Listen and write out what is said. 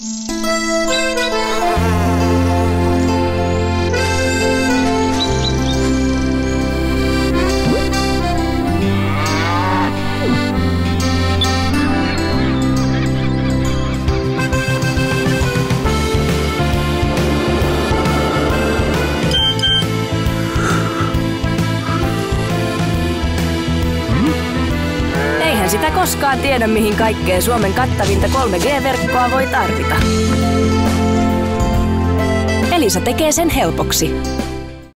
Mm-hmm. Eihän sitä koskaan tiedä, mihin kaikkeen Suomen kattavinta 3G-verkkoa voi tarvita. Elisa tekee sen helpoksi.